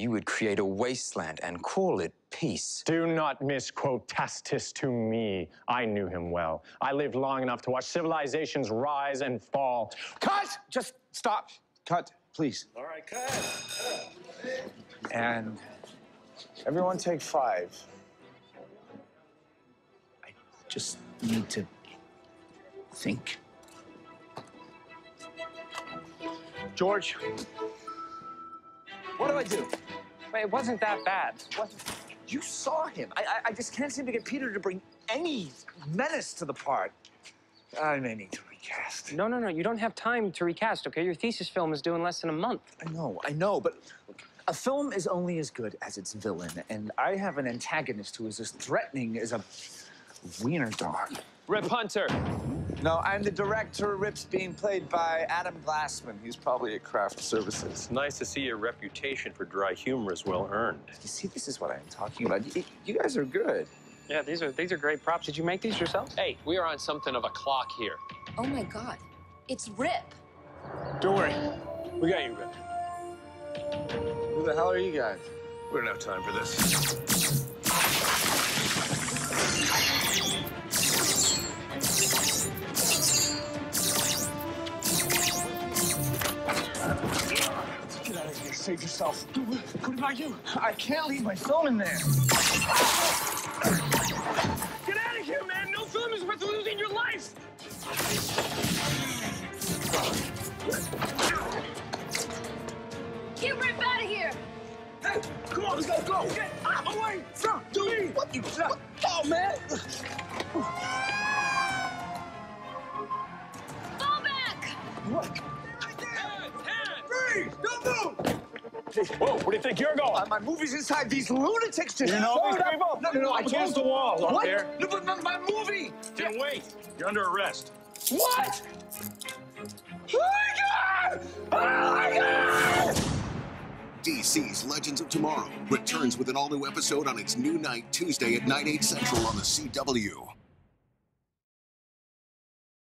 you would create a wasteland and call it peace. Do not misquote Tacitus to me. I knew him well. I lived long enough to watch civilizations rise and fall. Cut! Just stop. Cut, please. All right, cut. And everyone take five. I just need to think. George, what do I do? Wait, it wasn't that bad. What? You saw him. I, I, I just can't seem to get Peter to bring any menace to the part. I may need to recast. No, no, no. You don't have time to recast, okay? Your thesis film is due in less than a month. I know, I know, but look, a film is only as good as its villain, and I have an antagonist who is as threatening as a wiener dog. Rip Hunter. No, I'm the director. Rip's being played by Adam Glassman. He's probably at Craft Services. Nice to see your reputation for dry humor is well earned. You see, this is what I'm talking about. You, you guys are good. Yeah, these are these are great props. Did you make these yourself? Hey, we are on something of a clock here. Oh my god. It's Rip. Don't worry. We got you, Rip. Who the hell are you guys? We don't have time for this. Save yourself. What about you? I can't leave my phone in there. Get out of here, man! No film is worth losing your life! Get Rip out of here! Hey, come on, let's go, go. Get out of the way. From dude. What you? What? Oh, man. Fall back! What? Freeze! Don't! Whoa, where do you think you're going? Uh, my movie's inside. These lunatics just. You know showed these up. people? No, no, no. I Up can't. the wall up what? there. No, but my, my movie. Then wait. You're under arrest. What? Oh my god! Oh my god! DC's Legends of Tomorrow returns with an all new episode on its new night, Tuesday at 9, 8 central on the CW.